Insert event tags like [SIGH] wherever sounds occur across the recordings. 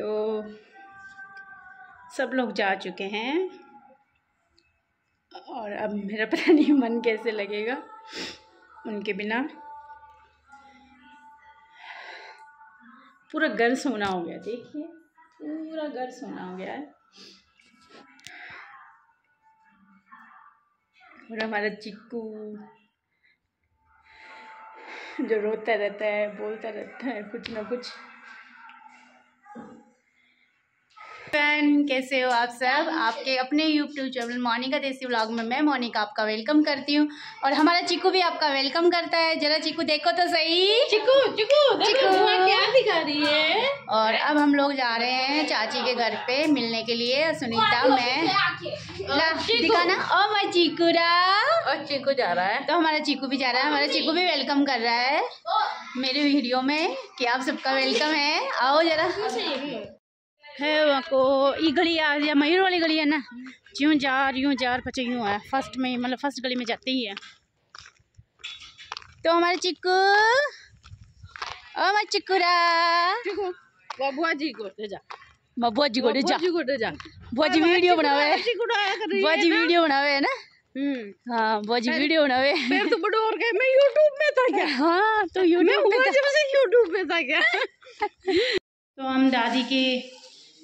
तो सब लोग जा चुके हैं। और अब मेरा [LAUGHS] पता नहीं मन कैसे लगेगा उनके बिना। पूरा घर सोना हो गया, देखिए। पूरा घर सोना हो गया है। और हमारा चिक्कू जो रोता रहता है, बोलता रहता है कुछ ना कुछ। फ्रेंड कैसे हो आप सब? आपके अपने यूट्यूब चैनल मोनिका देसी व्लॉग में मैं मोनिका आपका वेलकम करती हूँ। और हमारा चिकू भी आपका वेलकम करता है। जरा चिकू देखो तो सही। चिकू चिकू चिकू। क्या दिखा रही है? और अब हम लोग जा रहे हैं चाची के घर पे मिलने के लिए। सुनीता मैं। दिखाना। ओ मैं चिकूरा। और चिकू जा रहा है। तो हमारा चीकू भी जा रहा है। हमारा चीकू भी वेलकम कर रहा है। मेरे वीडियो में कि आप सबका वेलकम है। आओ जरा। है को ये गली आ या मयूर वाली गली है ना? यूँ जा यूँ जा पचे यूँ है फ़र्स्ट में मतलब फ़र्स्ट गली में जाते ही। है तो हमारे चिक्कू ओ हमारे चिक्कूरा चिकू बुआ जी को ले जा। मैं बुआ जी को ले जा। बुआ जी को ले जा। बुआ जी वीडियो बनावे। चिकू आया कर रही बुआ जी वीडियो बनावे है ना? हम्म। हाँ बुआ जी वीडियो बनावे। फिर तो बड़ो और गए मैं यूट्यूब में था क्या? हाँ तो मैं यूट्यूब जी से यूट्यूब में था क्या? [LAUGHS] तो हम दादी के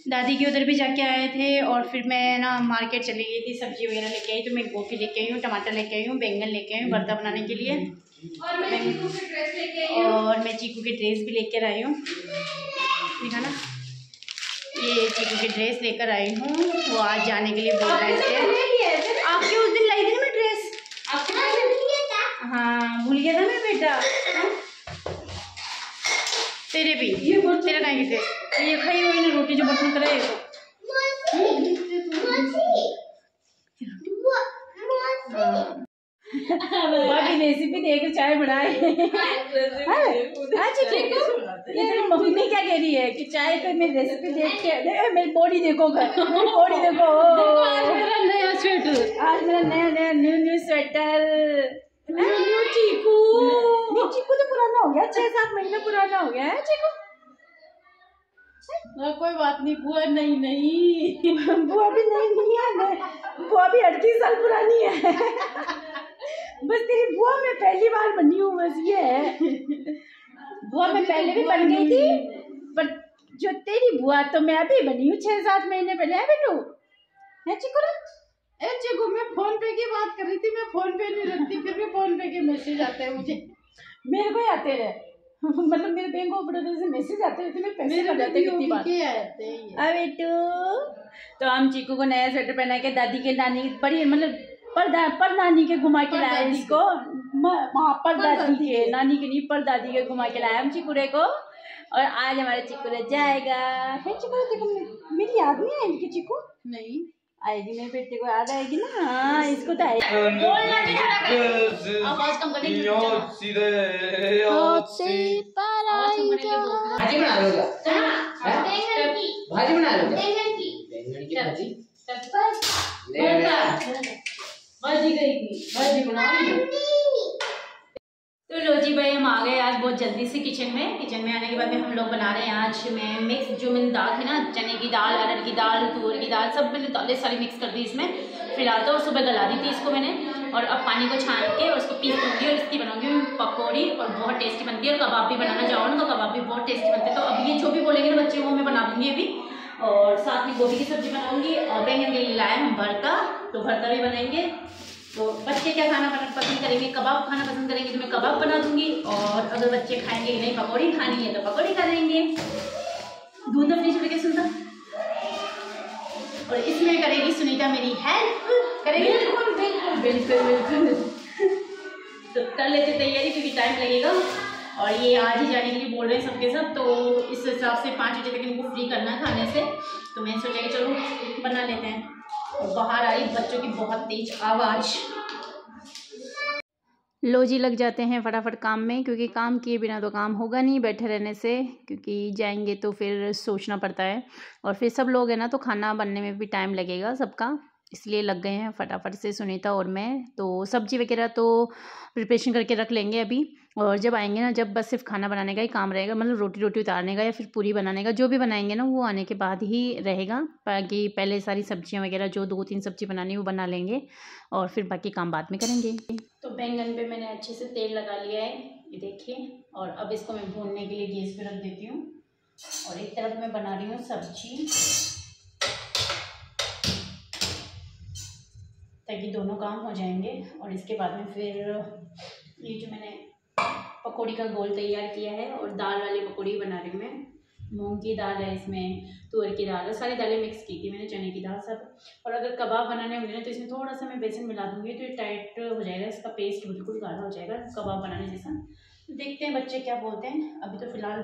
दादी के उधर भी जाके आए थे और फिर मैं ना मार्केट चली गई थी सब्ज़ी वगैरह लेके आई तो मैं गोभी लेके आई हूँ टमाटर लेके आई हूँ बैंगन लेके आई हूँ भरता बनाने के लिए। और मैं चीकू की ड्रेस भी लेकर आई हूँ। देखा ना? ये चीकू की ड्रेस लेकर आई हूँ। वो आज जाने के लिए बोल रहे थे। आपके उस दिन लाई थी ना मैं ड्रेस हाँ भूल गया था मैं बेटा। हाँ? तेरे भी? तेरा कहीं थे। ये खाई हुई ना रोटी जो बर्तन करे। भाभी रेसिपी देकर चाय बनाए अच्छा ठीक है ये मम्मी क्या कह रही है कि चाय पे मेरी रेसिपी देख के मेरी बॉडी देखो बॉडी देखो। मेरा नया स्वेटर आज मेरा नया नया न्यू न्यू स्वेटर न्यू चीकू। चीकू तो पुराना हो गया छह सात महीने पुराना हो गया है चीकू? हाँ, कोई बात नहीं बुआ नहीं नहीं। बुआ भी नहीं नहीं है मैं- बुआ भी अड़तीस साल पुरानी है। बस तेरी बुआ मैं पहली बार बनी हूँ बस ये है। बुआ मैं पहले भी बन गई थी पर जो तेरी बुआ तो मैं अभी बनी हूँ छह सात महीने पहले है बेटू? है चिकुरा ए चिकू मैं फ़ोन पे की बात कर रही थी मैं फ़ोन पे नहीं रखती फिर भी फ़ोन पे के मैसेज आते हैं मुझे। मेरे को आते रहे। [LAUGHS] मतलब मेरे बैंक ऑफ़ बड़ौदा से मैसेज आते रहते मैं पैसे कट जाते कितनी बार? हैं। अरे बेटू तो हम चीकू को नया स्वेटर पहना के दादी के नानी बड़ी मतलब परदा पर नानी के घुमा के लाए इसको। वहाँ पर दादी के। नानी के नहीं पर दादी के घुमा के लाए हम चिकुरे को। और आज हमारे चिकुरे जाएगा। है चिकुरे देखो मेरी याद नहीं आएगी कि चिकू? नहीं। आएगी मेरी बेटी को याद आएगी ना हाँ इसको तो आएगी आवाज़ कम कर दे। भाजी बना लो भाजी बना लोगे बैंगन की भाजी गई थी भाजी बना ली तो लो जी भाई, हम आ गए आज बहुत जल्दी से किचन में। किचन में आने के बाद में हम लोग बना रहे हैं आज मैं मिक्स जो मैंने दाल थी ना, चने की दाल, अरहर की दाल तुअर की दाल, सब मैंने दालें सारी मिक्स कर दी इसमें। फ़िलहाल तो सुबह गला दी थी इसको मैंने और अब पानी को छान के और उसको पीस दूँगी और इसकी बनाऊँगी पकौड़ी और बहुत टेस्टी बनती है और कबाब भी बनाना चाहो ना तो कबाब भी बहुत टेस्टी बनते हैं। तो अब ये जो भी बोलेंगे ना बच्चे, वो मैं बना दूँगी अभी। और साथ में गोभी की सब्ज़ी बनाऊँगी और बैंगन के लाए हम भरता। तो भरता भी बनाएँगे। तो बच्चे क्या खाना पसंद करेंगे? कबाब खाना पसंद करेंगे तो मैं कबाब बना दूँगी। और अगर बच्चे खाएँगे नहीं पकौड़ी खानी है तो पकौड़ी खा लेंगे। दूध अपनी छोड़ के सुनता? और इसमें करेगी सुनीता मेरी हेल्प। करेगी? बिल्कुल बिल्कुल बिल्कुल बिल्कुल। [LAUGHS] तो कर लेते तैयारी क्योंकि टाइम लगेगा। और ये आज ही जाने के लिए बोल रहे हैं सबके सब तो इस हिसाब से पाँच बजे तक इनको फ्री करना है खाने से। तो मैंने सोचा कि चलो बना लेते हैं। और बाहर आई बच्चों की बहुत तेज आवाज़। लो जी, लग जाते हैं फटाफट काम में, क्योंकि काम किए बिना तो काम होगा नहीं बैठे रहने से, क्योंकि जाएँगे तो फिर सोचना पड़ता है। और फिर सब लोग हैं ना तो खाना बनने में भी टाइम लगेगा सबका, इसलिए लग गए हैं फटाफट से सुनीता और मैं। तो सब्ज़ी वगैरह तो प्रिपरेशन करके रख लेंगे अभी। और जब आएँगे ना, जब बस सिर्फ़ खाना बनाने का ही काम रहेगा मतलब रोटी रोटी उतारने का या फिर पूरी बनाने का, जो भी बनाएँगे ना, वो आने के बाद ही रहेगा, बाकी पहले सारी सब्ज़ियाँ वगैरह जो दो तीन सब्ज़ी बनानी वो बना लेंगे और फिर बाकी काम बाद में करेंगे। तो बैंगन पे मैंने अच्छे से तेल लगा लिया है, ये देखिए, और अब इसको मैं भूनने के लिए गैस पर रख देती हूँ। और एक तरफ़ मैं बना रही हूँ सब्ज़ी, ताकि दोनों काम हो जाएँगे, और इसके बाद में फिर ये जो मैंने पकौड़ी का गोल तैयार किया है और दाल वाली पकौड़ी बना रही हूँ मैं। मूंग की दाल है इसमें तुअर की दाल है सारी दालें मिक्स की थी मैंने, चने की दाल सब। और अगर कबाब बनाने होंगे ना तो इसमें थोड़ा सा मैं बेसन मिला दूँगी तो ये टाइट हो जाएगा, इसका पेस्ट बिल्कुल गाढ़ा हो जाएगा, कबाब बनाने जैसा। तो देखते हैं बच्चे क्या बोलते हैं। अभी तो फ़िलहाल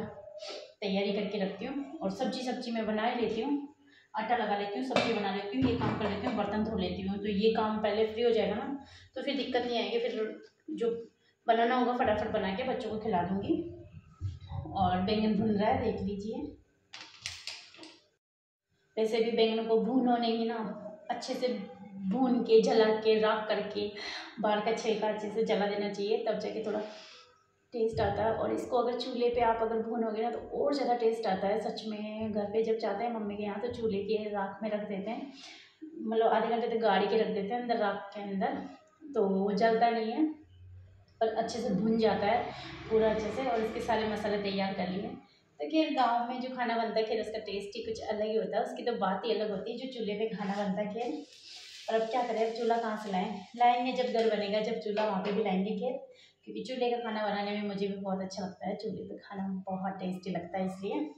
तैयारी करके रखती हूँ और सब्ज़ी सब्ज़ी मैं बना ही लेती हूँ। आटा लगा लेती हूँ, सब्ज़ी बना लेती हूँ, ये काम कर लेती हूँ, बर्तन धो लेती हूँ तो ये काम पहले फ्री हो जाएगा ना तो फिर दिक्कत नहीं आएगी, फिर जो बनाना होगा, फटाफट बना के बच्चों को खिला दूँगी। और बैंगन भुन रहा है, देख लीजिए। वैसे भी बैंगन को भूनो नहीं ना, अच्छे से भून के, जला के, राख करके बाहर का छिलका अच्छे से जला देना चाहिए, तब जाके थोड़ा टेस्ट आता है। और इसको अगर चूल्हे पे आप अगर भूनोगे ना तो और ज़्यादा टेस्ट आता है। सच में, घर पे जब जाते हैं, मम्मी के यहाँ तो चूल्हे के राख में रख देते हैं। मतलब आधे घंटे तक गाड़ी के रख देते हैं, अंदर, राख के अंदर। तो वो जलता नहीं है। पर अच्छे से भुन जाता है, पूरा अच्छे से, और इसके सारे मसाले तैयार कर लिए। तो खैर, गाँव में जो खाना बनता है, खैर उसका टेस्ट ही कुछ अलग ही होता है, उसकी तो बात ही अलग होती है, जो चूल्हे पे खाना बनता है, खैर। और अब क्या करें, अब चूल्हा कहाँ से लाएँ? लाएँगे जब घर बनेगा, जब चूल्हा वहाँ पे भी लाएँगे, खैर। क्योंकि चूल्हे का खाना बनाने में मुझे भी बहुत अच्छा लगता है, चूल्हे पे खाना बहुत टेस्टी लगता है इसलिए।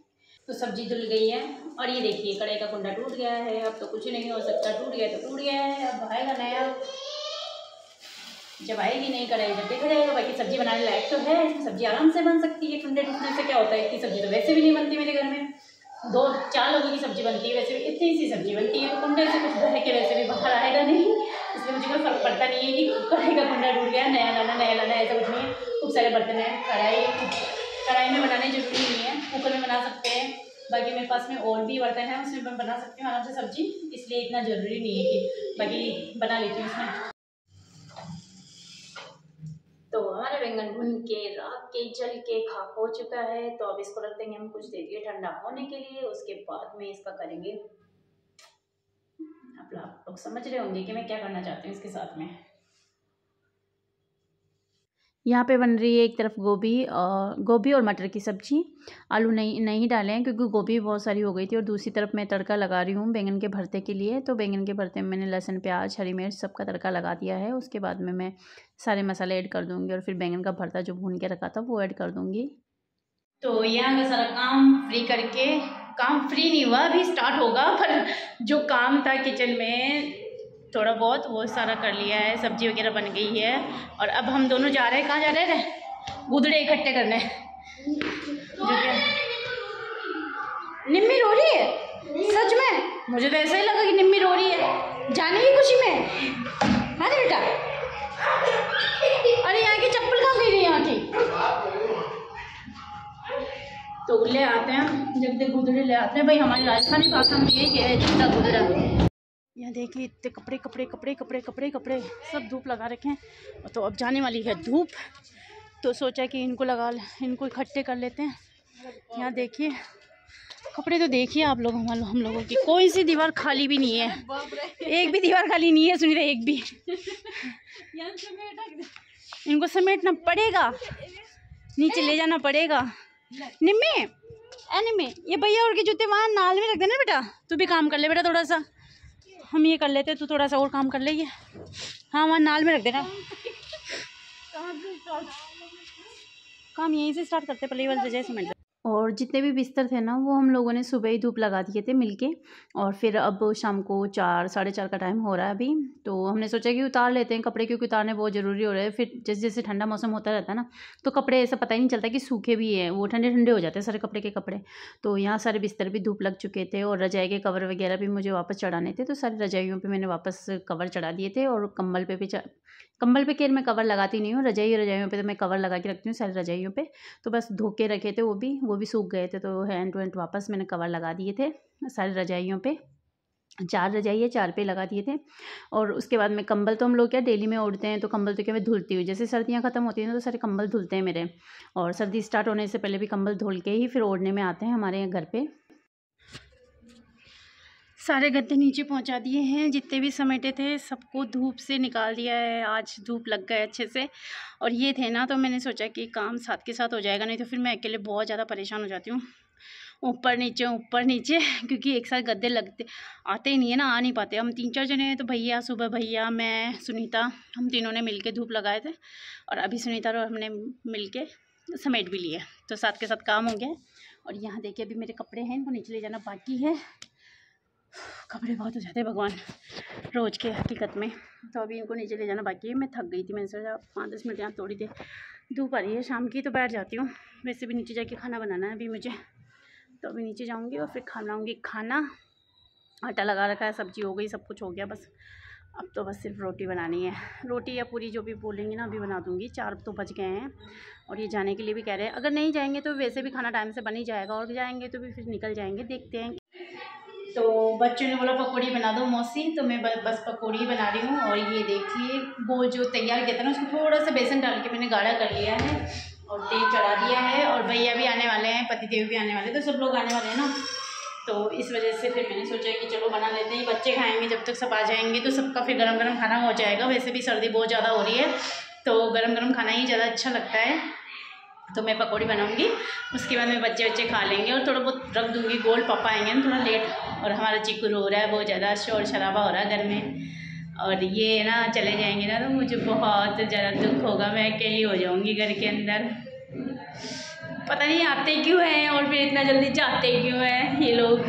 तो सब्ज़ी धुल गई है, और ये देखिए, कढ़ाई का कुंडा टूट गया है, अब तो कुछ नहीं हो सकता, टूट गया तो टूट गया है, अब आएगा नया। जब आएगी नहीं कढ़ाई, जब देखा जाएगा, बाकी सब्ज़ी बनाने लायक तो है सब्ज़ी आराम से बन सकती है, ठंडे टूटने से क्या होता है, इतनी सब्ज़ी तो वैसे भी नहीं बनती मेरे घर में। दो चार लोगों की सब्ज़ी बनती है, वैसे भी इतनी सी सब्ज़ी बनती है कुंडे से कुछ भर के वैसे भी बाहर आएगा नहीं, इसलिए मुझे कोई फ़र्क पड़ता नहीं है कि कढ़ाई का कुंडा टूट गया, नया लाना नया लाना, ऐसा कुछ नहीं है। खूब सारे बर्तन हैं, कढ़ाई कढ़ाई में बनाने ज़रूरी नहीं है, कुकर में बना सकते हैं, बाकी मेरे पास में और भी बर्तन है, उसमें बना सकती हूँ आराम से सब्ज़ी, इसलिए इतना ज़रूरी नहीं है कि बाकी बना लेती हूँ उसमें। तो हमारे बैंगन भुन के, रात के, जल के खाक हो चुका है। तो अब इसको रख देंगे हम कुछ देर लिए ठंडा होने के लिए। उसके बाद में इसका करेंगे। आप लोग समझ रहे होंगे कि मैं क्या करना चाहती हूँ इसके साथ में। यहाँ पे बन रही है एक तरफ़ गोभी और गोभी और मटर की सब्ज़ी। आलू नहीं नहीं डाले हैं क्योंकि गोभी बहुत सारी हो गई थी और दूसरी तरफ़ मैं तड़का लगा रही हूँ बैंगन के भरते के लिए। तो बैंगन के भरते में मैंने लहसुन, प्याज, हरी मिर्च सबका तड़का लगा दिया है। उसके बाद में मैं सारे मसाले ऐड कर दूँगी और फिर बैंगन का भरता जो भून के रखा था वो ऐड कर दूँगी। तो यहाँ का सारा काम फ्री करके, काम फ्री नहीं हुआ, अभी स्टार्ट होगा, पर जो काम था किचन में थोड़ा बहुत, वो सारा कर लिया है, सब्ज़ी वगैरह बन गई है। और अब हम दोनों जा रहे हैं, कहाँ जा रहे हैं? गुदड़े इकट्ठे करने। जो क्या निम्मी रो रही है? सच में? मुझे तो ऐसा ही लगा कि निम्मी रो रही है। जाने की खुशी में? हाँ बेटा। अरे, यहाँ की चप्पल कहाँ गई रही यहाँ की? तो ले आते हैं, जब तक गुदड़े ले आते हैं। भाई, हमारी राजस्थानी भाषा में यही है, जितना गुदड़ा। यहाँ देखिए इतने कपड़े कपड़े कपड़े कपड़े कपड़े कपड़े, सब धूप लगा रखे हैं। तो अब जाने वाली है धूप तो सोचा कि इनको लगा, इनको इकट्ठे कर लेते हैं। यहाँ देखिए, कपड़े तो देखिए आप लोग, हम हम लोगों की, कोई सी दीवार खाली भी नहीं है। एक भी दीवार खाली नहीं है सुनिए एक भी। इनको समेटना पड़ेगा, नीचे ले जाना पड़ेगा। निम्मे ए निम्मे, ये भैया और के जूते वहाँ नाल में रख देना बेटा? तू भी काम कर ले बेटा थोड़ा सा। हम ये कर लेते तू थोड़ा सा और काम कर ले हाँ वहाँ नाल में रख देना। काम यहीं से स्टार्ट करते पहले वाले जैसे मिनट और जितने भी बिस्तर थे ना, वो हम लोगों ने सुबह ही धूप लगा दिए थे मिलके। और फिर अब शाम को चार, साढ़े चार का टाइम हो रहा है अभी। तो हमने सोचा कि उतार लेते हैं कपड़े क्योंकि उतारने बहुत ज़रूरी हो रहे हैं। फिर जैसे जैसे ठंडा मौसम होता रहता है ना तो कपड़े ऐसा पता ही नहीं चलता कि सूखे भी हैं, वो ठंडे ठंडे हो जाते हैं सारे कपड़े के कपड़े। तो यहाँ सारे बिस्तर भी धूप लग चुके थे और रजाई के कवर वगैरह भी मुझे वापस चढ़ाने थे तो सारी रजाइयों पर मैंने वापस कवर चढ़ा दिए थे और कम्बल पर भी कंबल पे केयर मैं कवर लगाती नहीं हूँ, रजाई रजाइयों पे तो मैं कवर लगा के रखती हूँ सारी रजाइयों पे। तो बस धो के रखे थे वो भी वो भी सूख गए थे तो हैंड टू हैंड वापस मैंने कवर लगा दिए थे सारी रजाइयों पे। चार रजाई है, चार पे लगा दिए थे। और उसके बाद में कंबल तो हम लोग क्या डेली में ओढ़ते हैं तो कंबल तो क्या मैं धुलती हूँ। जैसे सर्दियाँ ख़त्म होती हैं तो सारे कंबल धुलते हैं मेरे। और सर्दी स्टार्ट होने से पहले भी कंबल धुल के ही फिर ओढ़ने में आते हैं हमारे घर पे। सारे गद्दे नीचे पहुँचा दिए हैं। जितने भी समेटे थे, सबको धूप से निकाल दिया है। आज धूप लग गए अच्छे से। और ये थे ना तो मैंने सोचा कि काम साथ के साथ हो जाएगा, नहीं तो फिर मैं अकेले बहुत ज़्यादा परेशान हो जाती हूँ। ऊपर नीचे ऊपर नीचे, [LAUGHS] क्योंकि एक साथ गद्दे लगते, आते ही नहीं है ना, आ नहीं पाते। हम तीन चार जने तो भैया, सुबह भैया, मैं, सुनीता, हम तीनों ने मिल धूप लगाए थे। और अभी सुनीता और हमने मिल के समेट भी लिए तो साथ के साथ काम हो गया और यहाँ देखिए, अभी मेरे कपड़े हैं इनको नीचे ले जाना बाकी है। कपड़े बहुत हो जाते हैं भगवान रोज़ के हकीकत में। तो अभी इनको नीचे ले जाना बाकी है। मैं थक गई थी, मैंने सोचा पाँच दस मिनट यहाँ थोड़ी देर धूप आ रही है। शाम की तो बैठ जाती हूँ। वैसे भी नीचे जाके खाना बनाना है अभी मुझे। तो अभी नीचे जाऊँगी और फिर खा लाऊँगी खाना, आटा लगा रखा है, सब्ज़ी हो गई, सब कुछ हो गया बस। अब तो बस सिर्फ़ रोटी बनानी है। रोटी या पूरी जो भी बोलेंगे ना, अभी बना दूँगी। चार तो बज गए हैं और ये जाने के लिए भी कह रहे हैं। अगर नहीं जाएँगे तो वैसे भी खाना टाइम से बन ही जाएगा और जाएँगे तो भी फिर निकल जाएँगे। देखते हैं तो बच्चों ने बोला, पकौड़ी बना दो मौसी तो मैं बस पकौड़ी ही बना रही हूँ और ये देखिए, वो जो तैयार किया था ना, उसको थोड़ा सा बेसन डाल के मैंने गाढ़ा कर लिया है और तेल चढ़ा दिया है और भैया भी आने वाले हैं, पति देव भी आने वाले तो सब लोग आने वाले हैं ना। तो इस वजह से फिर मैंने सोचा कि चलो बना लेते हैं। बच्चे खाएँगे, जब तक सब आ जाएँगे तो सबका फिर गरम गरम खाना हो जाएगा। वैसे भी सर्दी बहुत ज़्यादा हो रही है तो गरम गरम खाना ही ज़्यादा अच्छा लगता है। तो मैं पकौड़ी बनाऊँगी, उसके बाद में बच्चे बच्चे खा लेंगे और थोड़ा बहुत रख दूँगी। गोल पापा आएँगे ना, थोड़ा लेट। और हमारा चिकुर हो रहा है बहुत ज़्यादा शोर शराबा हो रहा है घर में। और ये ना चले जाएँगे ना तो मुझे बहुत ज़्यादा दुख होगा मैं अकेली हो जाऊँगी घर के अंदर। पता नहीं आते क्यों हैं और फिर इतना जल्दी जाते क्यों हैं ये लोग।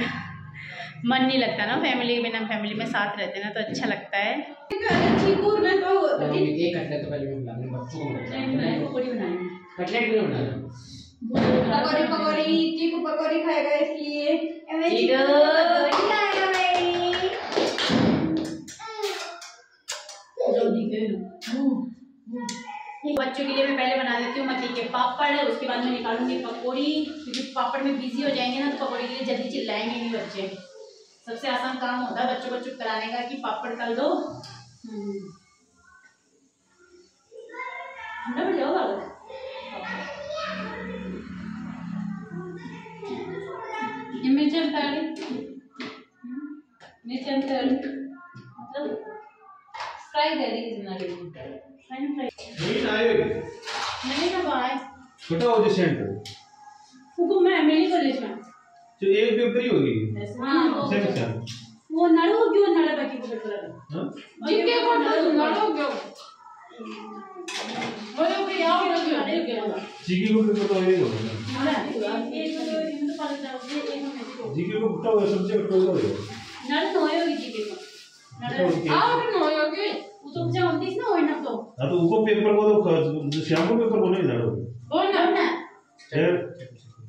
मन नहीं लगता ना फैमिली के बिना फैमिली में साथ रहते ना तो अच्छा लगता है। एक कटलेट तो पहले मैं बना दूँ बच्चों को पकौड़ी बनानी कटलेट भी बना पकौड़ी पकौड़ी चीकू पकौड़ी खाएगा इसलिए। बच्चों के लिए मैं पहले बना देती हूँ मछली के पापड़ उसके बाद मैं निकालूँगी पकौड़ी क्योंकि पापड़ में बिज़ी हो जाएँगे ना तो पकौड़ी के लिए जल्दी चिल्लाएँगे नहीं बच्चे। सबसे आसान काम होता है बच्चों को चुप कराने का कि पापड़ तल दो। ताली मतलब फ्राई करी इसमें नहीं ना भाई छोटा हो जो सेंटर हुकुम है मेरी कॉलेज में तो एक पेपर ही होगी। हाँ सेक्शन वो नड़ो क्यों नड़ा बाकी को लगा हाँ? जिनके को तो सुनाओ क्यों बोलो कि आओ ना क्यों क्यों जीके को तो यही होगा। नड़ा ये तो ये तो पाल जाओ ये एक जीके को हो सब्जेक्ट नड़ तो जी के नड़ा कि नो तो ना ना तो हाँ तो वो पेपर को तो श्याम को पेपर को नहीं जानो ना ना फिर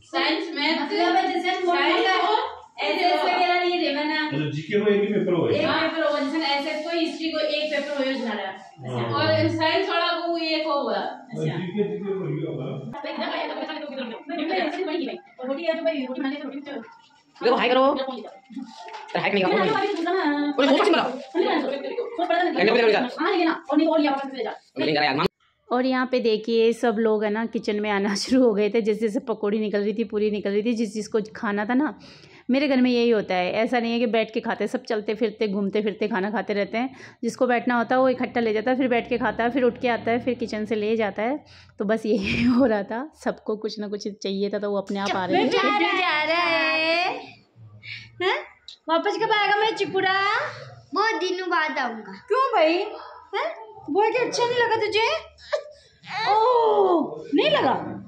साइंस मैथ मतलब जैसे ऐसे ऐसे वगैरह नहीं रे बना तो जीके को एक ही पेपर एक पेपर होगा जैसे ऐसे को हिस्ट्री को एक पेपर हाँ। और साइंस वाला को ये को हुआ अच्छा जीके जीके को ही होगा देखो हाई करो तो हाई नहीं करो बोले सोच मत और यहाँ पे देखिए सब लोग है ना किचन में आना [LAUGHS] शुरू हो गए थे। जैसे जैसे पकौड़ी निकल रही थी पूरी निकल रही थी। जिस जिसको खाना था ना मेरे घर में यही होता है। ऐसा नहीं है कि बैठ के खाते सब चलते फिरते घूमते फिरते खाना खाते रहते हैं। जिसको बैठना होता है वो इकट्ठा ले जाता है फिर बैठ के खाता है फिर उठ के आता है फिर किचन से ले जाता है। तो बस यही [LAUGHS] हो रहा था। सबको कुछ ना कुछ चाहिए था तो वो अपने आप आ रहे थे। जा रहा है? वापस कब आएगा मैं चिपुरा बहुत दिनों बाद आऊँगा। क्यों भाई? हैं? वो क्या अच्छा नहीं लगा तुझे? [LAUGHS] ओह नहीं लगा?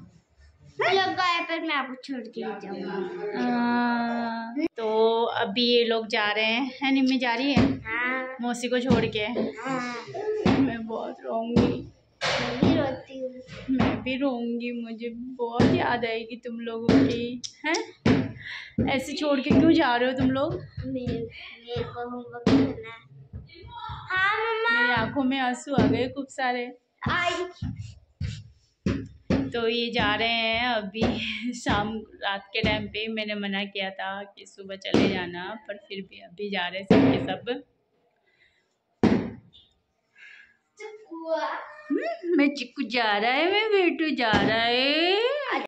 लगा है पर मैं आपको छोड़ के जाऊँगा। तो अभी ये लोग जा रहे हैं। है निम्मी जा रही है? हाँ। मौसी को छोड़ के? हाँ। मैं बहुत रोऊँगी। मैं भी रोती मैं भी रोऊँगी। मुझे बहुत याद आएगी तुम लोगों की। हैं? ऐसे छोड़ के क्यों जा रहे हो तुम लोग? मेरे मेरे को होमवर्क करना है। हाँ मम्मा। मेरी आँखों में आँसू आ गए खूब सारे। आई। तो ये जा रहे हैं अभी [LAUGHS] शाम रात के टाइम पे मैंने मना किया था कि सुबह चले जाना पर फिर भी अभी जा रहे हैं सबके सब। हम्म, मैं चिक्कू जा रहा है मैं बेटू जा रहा है।